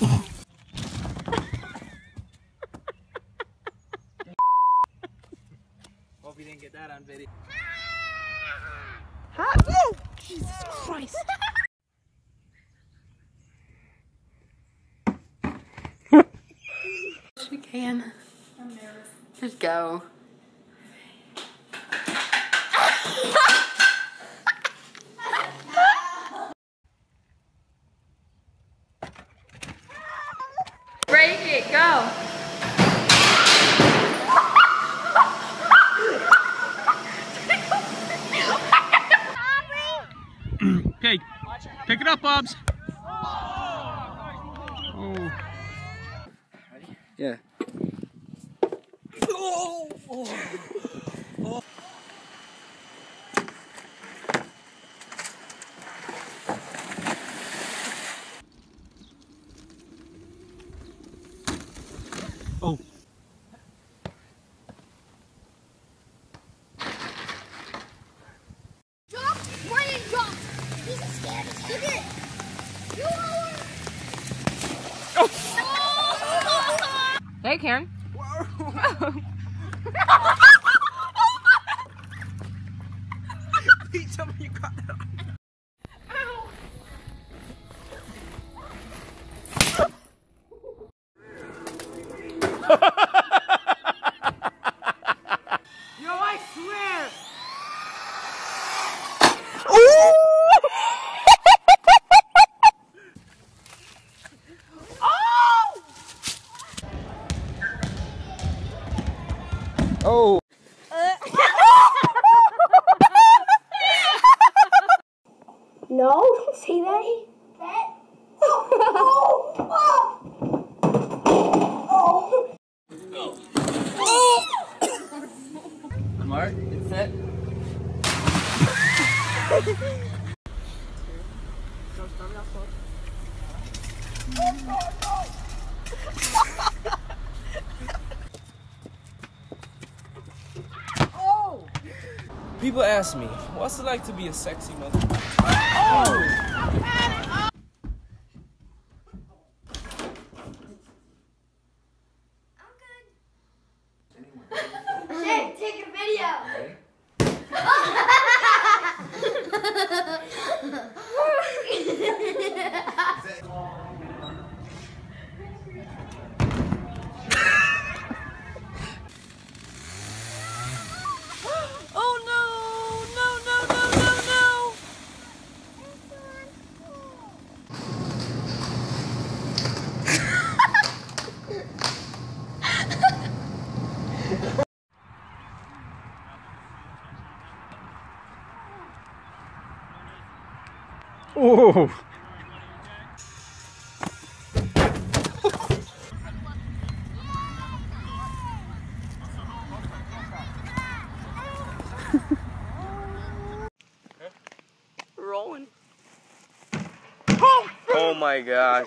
Hope you didn't get that on video. oh Jesus Christ. We can. I'm nervous. Just go. Break it, go. Okay, pick it up, Bobs. Oh. Yeah. Oh. Drop, Ryan, drop. He's scared. He did. You are. Hey, Karen. Please tell me you got that. Yo, I swear! Oh! No, don't say that. That. Oh, oh. Mark, it's set. People ask me, what's it like to be a sexy mother? Shit, take a video. Oh no! No, no, no, no, no! Oh! Rolling. Oh my gosh.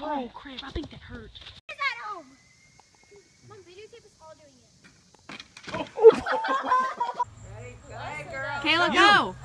Oh, crap, I think that hurt. Is at home? Mom, videotape us all doing it. Oh. Kayla, go!